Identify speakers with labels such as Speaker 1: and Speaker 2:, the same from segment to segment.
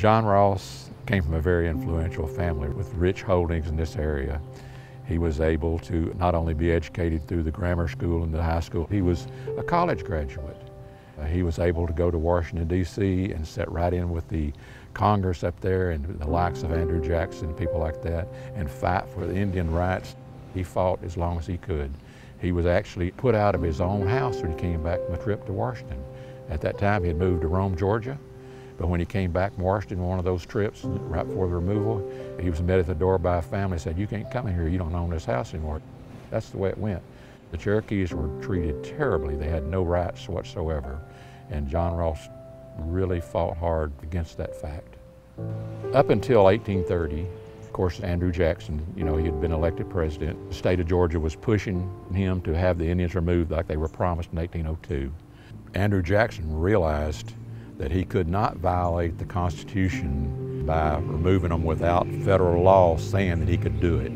Speaker 1: John Ross came from a very influential family with rich holdings in this area. He was able to not only be educated through the grammar school and the high school, he was a college graduate. Uh, he was able to go to Washington, D.C. and sit right in with the Congress up there and the likes of Andrew Jackson, people like that, and fight for the Indian rights. He fought as long as he could. He was actually put out of his own house when he came back from a trip to Washington. At that time, he had moved to Rome, Georgia, but when he came back from Washington, one of those trips, right before the removal, he was met at the door by a family said, you can't come in here, you don't own this house anymore. That's the way it went. The Cherokees were treated terribly. They had no rights whatsoever. And John Ross really fought hard against that fact. Up until 1830, of course, Andrew Jackson, you know, he had been elected president. The state of Georgia was pushing him to have the Indians removed like they were promised in 1802. Andrew Jackson realized that he could not violate the Constitution by removing them without federal law saying that he could do it.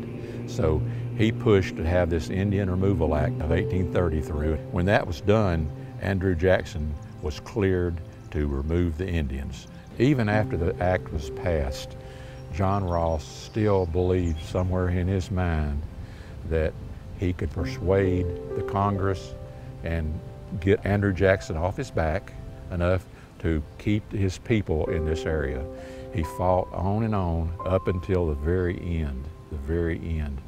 Speaker 1: So he pushed to have this Indian Removal Act of 1830 through. When that was done, Andrew Jackson was cleared to remove the Indians. Even after the act was passed, John Ross still believed somewhere in his mind that he could persuade the Congress and get Andrew Jackson off his back enough to keep his people in this area. He fought on and on up until the very end, the very end.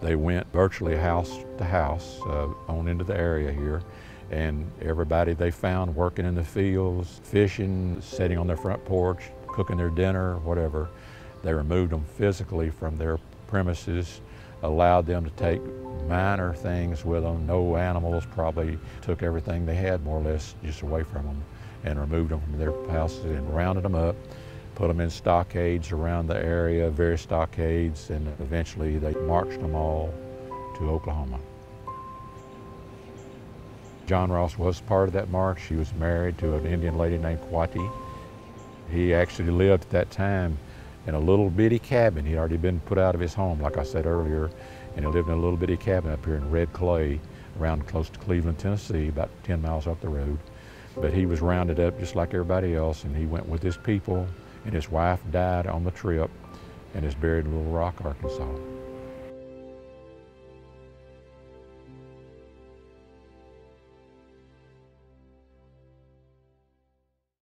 Speaker 1: They went virtually house to house uh, on into the area here and everybody they found working in the fields, fishing, sitting on their front porch, cooking their dinner, whatever, they removed them physically from their premises, allowed them to take minor things with them. No animals probably took everything they had more or less just away from them and removed them from their houses and rounded them up, put them in stockades around the area, various stockades, and eventually they marched them all to Oklahoma. John Ross was part of that march. He was married to an Indian lady named Quatie. He actually lived at that time in a little bitty cabin. He'd already been put out of his home, like I said earlier, and he lived in a little bitty cabin up here in Red Clay, around close to Cleveland, Tennessee, about 10 miles up the road. But he was rounded up just like everybody else, and he went with his people, and his wife died on the trip and is buried in Little Rock, Arkansas.